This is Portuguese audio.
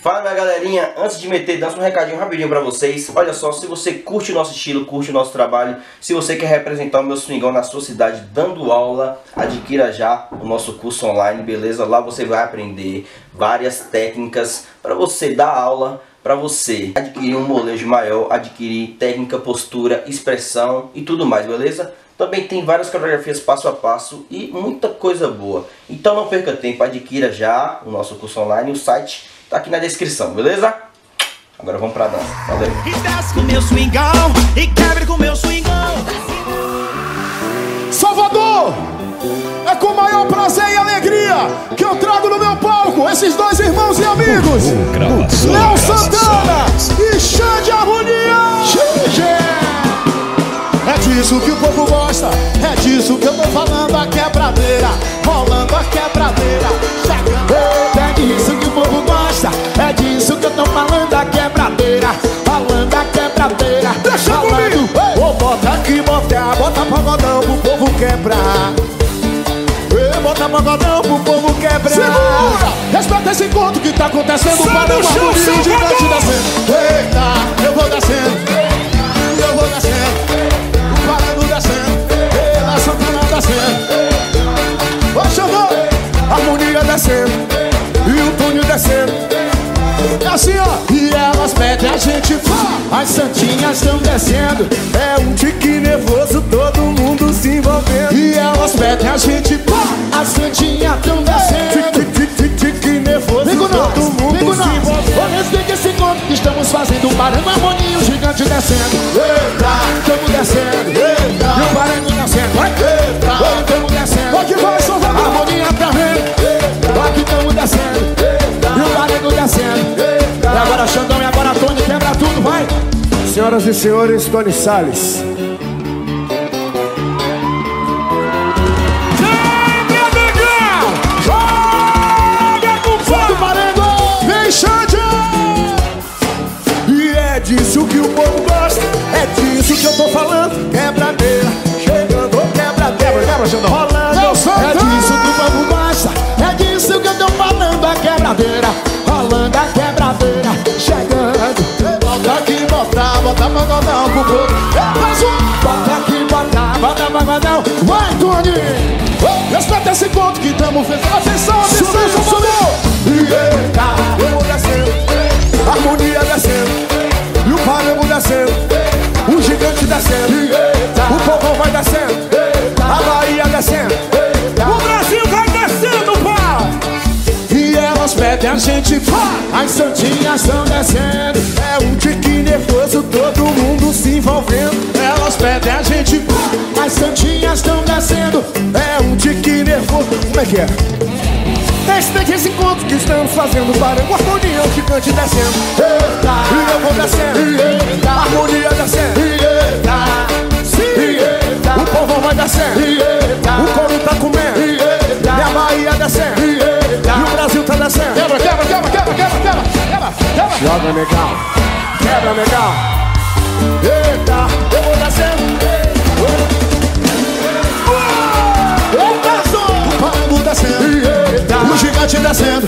Fala minha galerinha, antes de meter, dá um recadinho rapidinho pra vocês Olha só, se você curte o nosso estilo, curte o nosso trabalho Se você quer representar o meu swingão na sua cidade dando aula Adquira já o nosso curso online, beleza? Lá você vai aprender várias técnicas para você dar aula para você adquirir um molejo maior, adquirir técnica, postura, expressão e tudo mais, beleza? Também tem várias coreografias passo a passo e muita coisa boa. Então não perca tempo, adquira já o nosso curso online, o site tá aqui na descrição, beleza? Agora vamos pra dança, valeu! E desce com meu swingão, e quebra com meu swingão Salvador! É com maior prazer e alegria que eu trago esses dois irmãos e amigos. Léo Santana e Xande Harmonia É disso que o povo gosta, é disso que eu tô falando. A quebradeira, rolando a quebradeira. Chegando, é disso que o povo gosta. É disso que eu tô falando, a quebradeira Falando a quebradeira. Deixa falando, comigo Ô, bota aqui, bota, bota pagodão pro povo quebrar Ei, Bota pagodão pro povo quebrar. Segura! Respeita esse encontro que tá acontecendo Para o chão, gigante descendo Eita, eu vou descendo. Eu vou descendo. O barulho descendo. Ela Santana descendo. Ô, Xandão Harmonia descendo. E o túnel descendo. É assim, ó. E elas pedem a gente. As santinhas estão descendo. É um tique nervoso, todo mundo se envolvendo. Olha esse esse encontro que estamos fazendo. Barulho harmonia, o gigante descendo. Eita, estamos descendo. Eita, e o barulho descendo. Eita, estamos descendo. Aqui vai, Salvador. Harmonia pra mim. Aqui estamos descendo. E o barulho descendo. E agora Xandão e agora Tony quebra tudo, vai! Senhoras e senhores, Tony Salles. Tamo fazendo Atenção, atenção, subiu, subiu Eita, vamos descendo Harmonia descendo E o paramo descendo O gigante descendo O povo vai descendo A Bahia descendo O Brasil vai descendo, pau! elas pedem a gente pá. As santinhas estão descendo. É um tique nervoso, todo mundo se envolvendo. Elas pedem a gente Como é. Que é? Esse encontro que estamos fazendo para o harmonia gigante descendo. Eita, e eu vou descendo. Eita, harmonia descendo. Eita, sim, Eita, o povo vai descendo. Eita, o coro tá comendo. Eita, e a Bahia descendo. Eita, e o Brasil tá descendo. Quebra, quebra, quebra, quebra, quebra, quebra, quebra, quebra! Joga legal, quebra legal Eita, O descendo